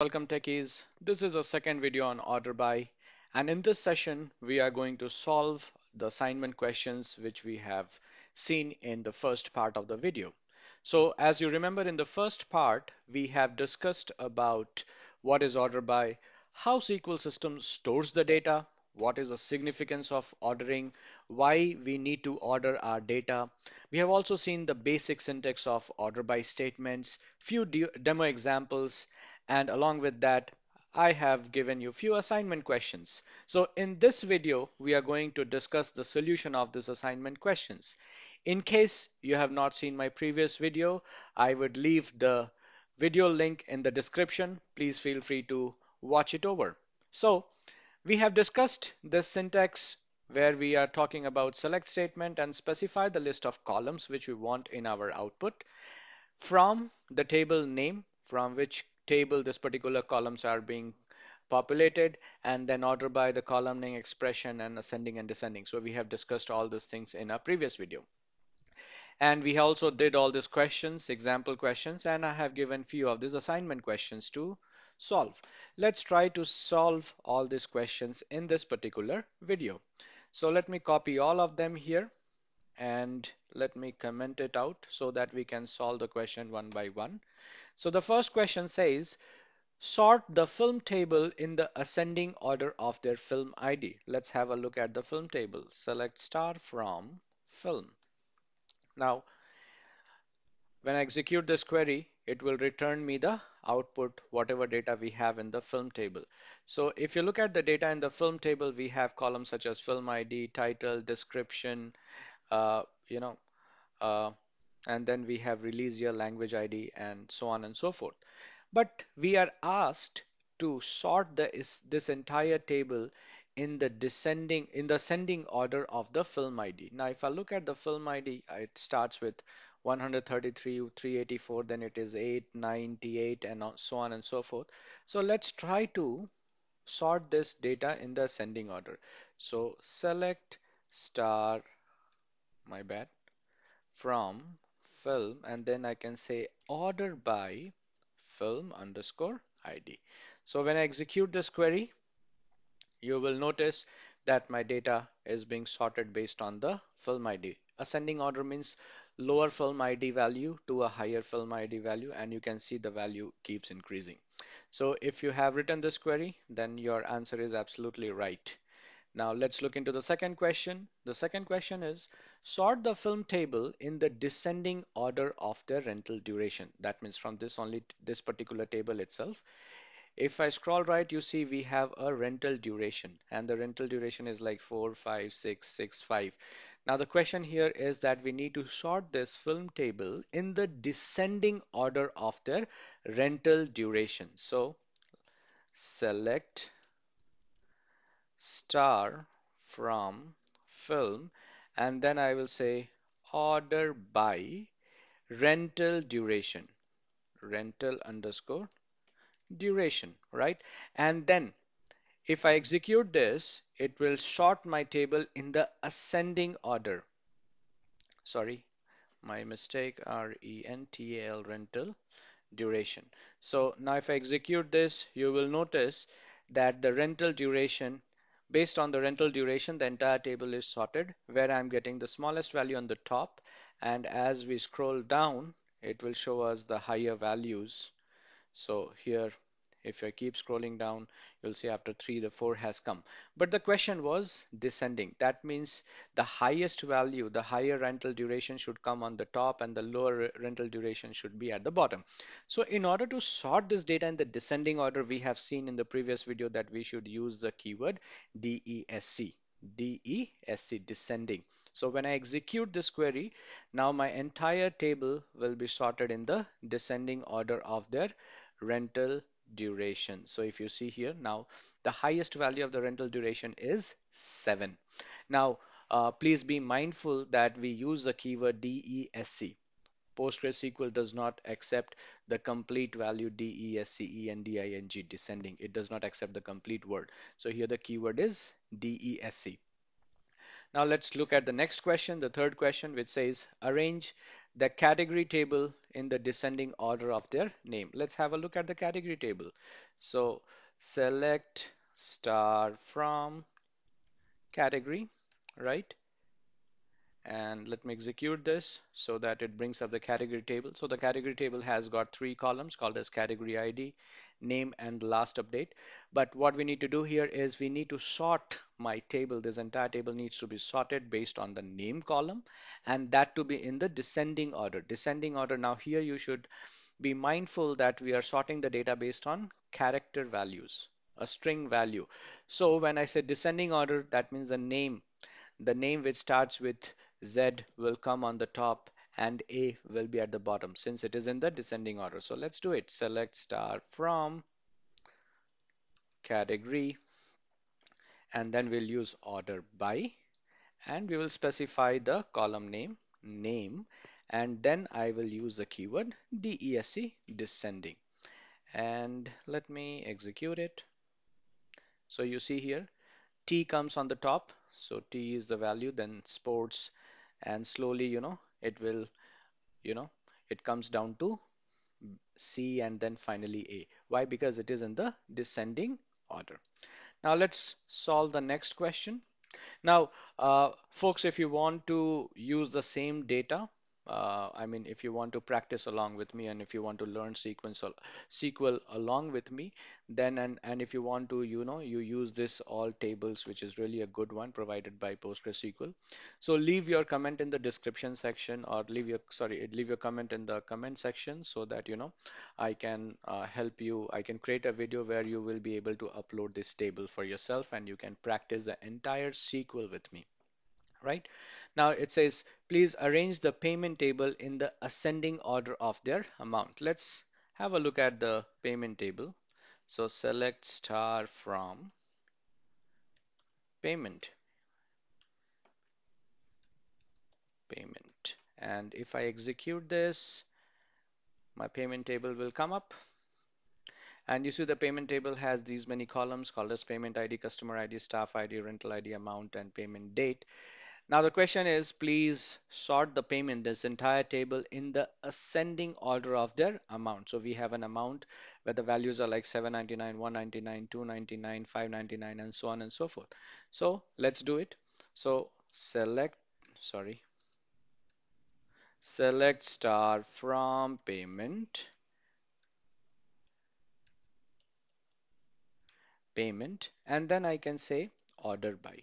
Welcome techies. This is a second video on order by and in this session we are going to solve the assignment questions which we have seen in the first part of the video. So as you remember in the first part we have discussed about what is order by, how SQL system stores the data, what is the significance of ordering, why we need to order our data. We have also seen the basic syntax of order by statements, few de demo examples and along with that I have given you few assignment questions. So in this video, we are going to discuss the solution of this assignment questions. In case you have not seen my previous video, I would leave the video link in the description. Please feel free to watch it over. So we have discussed this syntax where we are talking about select statement and specify the list of columns which we want in our output from the table name from which table this particular columns are being populated and then order by the column name expression and ascending and descending. So we have discussed all these things in our previous video. And we also did all these questions, example questions, and I have given few of these assignment questions to solve. Let's try to solve all these questions in this particular video. So let me copy all of them here and let me comment it out so that we can solve the question one by one. So the first question says, sort the film table in the ascending order of their film ID. Let's have a look at the film table. Select star from film. Now, when I execute this query, it will return me the output, whatever data we have in the film table. So if you look at the data in the film table, we have columns such as film ID, title, description, uh, you know, uh, and then we have release year, language ID, and so on and so forth. But we are asked to sort the, is, this entire table in the descending in the ascending order of the film ID. Now, if I look at the film ID, it starts with 133, 384, then it is 898, and so on and so forth. So let's try to sort this data in the ascending order. So select star, my bad, from film, and then I can say order by film underscore ID. So when I execute this query, you will notice that my data is being sorted based on the film ID. Ascending order means lower film ID value to a higher film ID value and you can see the value keeps increasing. So if you have written this query, then your answer is absolutely right. Now let's look into the second question. The second question is sort the film table in the descending order of their rental duration. That means from this only this particular table itself if I scroll right, you see we have a rental duration and the rental duration is like four, five, six, six, five. Now the question here is that we need to sort this film table in the descending order of their rental duration. So select star from film and then I will say order by rental duration rental underscore duration, right? And then if I execute this, it will sort my table in the ascending order. Sorry, my mistake, R-E-N-T-A-L rental duration. So now if I execute this, you will notice that the rental duration, based on the rental duration, the entire table is sorted where I'm getting the smallest value on the top. And as we scroll down, it will show us the higher values so here, if I keep scrolling down, you'll see after three, the four has come. But the question was descending. That means the highest value, the higher rental duration should come on the top and the lower rental duration should be at the bottom. So in order to sort this data in the descending order, we have seen in the previous video that we should use the keyword DESC. DESC, descending. So when I execute this query, now my entire table will be sorted in the descending order of their rental duration. So if you see here now, the highest value of the rental duration is 7. Now, uh, please be mindful that we use the keyword DESC. PostgreSQL does not accept the complete value DESCE and DING descending. It does not accept the complete word. So here the keyword is DESC. Now let's look at the next question, the third question, which says arrange the category table in the descending order of their name. Let's have a look at the category table. So select star from category, right? and let me execute this so that it brings up the category table. So the category table has got three columns called as category ID, name, and last update. But what we need to do here is we need to sort my table. This entire table needs to be sorted based on the name column and that to be in the descending order. Descending order. Now here you should be mindful that we are sorting the data based on character values, a string value. So when I say descending order, that means the name the name which starts with Z will come on the top and A will be at the bottom since it is in the descending order. So let's do it. Select star from category and then we'll use order by and we will specify the column name name and then I will use the keyword DESC descending and let me execute it. So you see here T comes on the top so T is the value then sports and slowly you know it will you know it comes down to C and then finally A. Why? Because it is in the descending order. Now let's solve the next question. Now, uh, folks, if you want to use the same data, uh, I mean, if you want to practice along with me and if you want to learn sequence SQL along with me, then and, and if you want to, you know, you use this all tables, which is really a good one provided by PostgreSQL. So leave your comment in the description section or leave your, sorry, leave your comment in the comment section so that, you know, I can uh, help you. I can create a video where you will be able to upload this table for yourself and you can practice the entire SQL with me right? Now it says, please arrange the payment table in the ascending order of their amount. Let's have a look at the payment table. So select star from payment, payment. And if I execute this, my payment table will come up. And you see the payment table has these many columns called as payment ID, customer ID, staff ID, rental ID, amount, and payment date. Now the question is, please sort the payment, this entire table in the ascending order of their amount. So we have an amount where the values are like 799, 199, 299, 599, and so on and so forth. So let's do it. So select, sorry, select star from payment, payment, and then I can say order by,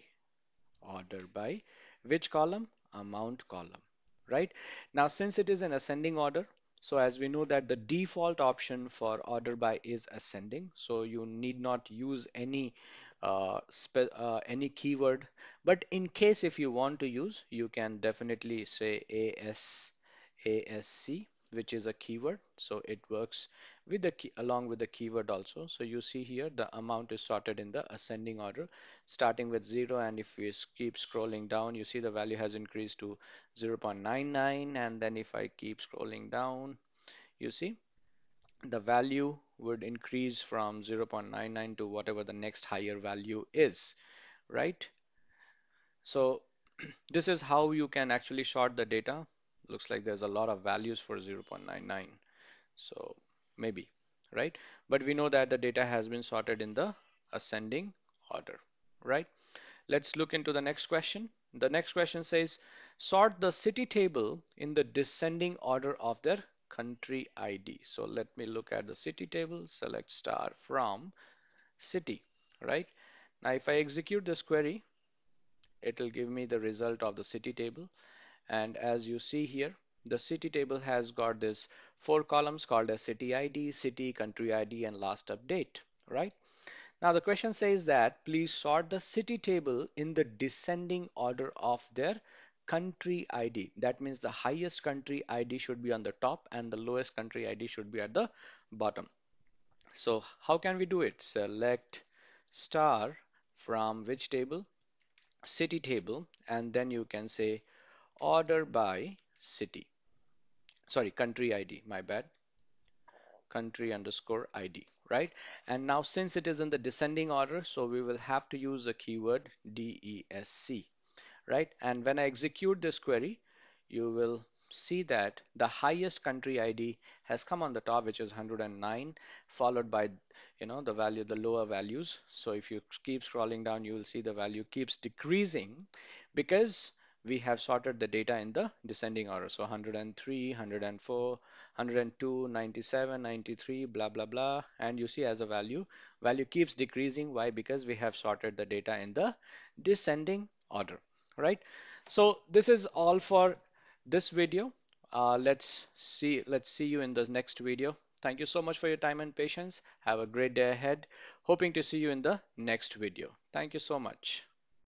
order by which column? Amount column, right? Now, since it is an ascending order, so as we know that the default option for order by is ascending, so you need not use any uh, uh, any keyword. But in case if you want to use, you can definitely say AS ASC, which is a keyword. So it works with the key along with the keyword also. So you see here the amount is sorted in the ascending order, starting with zero. And if we keep scrolling down, you see the value has increased to 0.99. And then if I keep scrolling down, you see the value would increase from 0.99 to whatever the next higher value is, right? So this is how you can actually sort the data. Looks like there's a lot of values for 0.99. So maybe, right? But we know that the data has been sorted in the ascending order, right? Let's look into the next question. The next question says, sort the city table in the descending order of their country ID. So let me look at the city table, select star from city, right? Now if I execute this query, it will give me the result of the city table. And as you see here, the city table has got this four columns called as city ID, city, country ID, and last update, right? Now the question says that please sort the city table in the descending order of their country ID. That means the highest country ID should be on the top and the lowest country ID should be at the bottom. So how can we do it? Select star from which table? City table and then you can say order by city. Sorry, country ID, my bad. Country underscore ID, right? And now since it is in the descending order, so we will have to use the keyword DESC, right? And when I execute this query, you will see that the highest country ID has come on the top, which is 109, followed by, you know, the value, the lower values. So if you keep scrolling down, you will see the value keeps decreasing because we have sorted the data in the descending order. So 103, 104, 102, 97, 93, blah, blah, blah. And you see as a value, value keeps decreasing. Why? Because we have sorted the data in the descending order, right? So this is all for this video. Uh, let's see, let's see you in the next video. Thank you so much for your time and patience. Have a great day ahead. Hoping to see you in the next video. Thank you so much.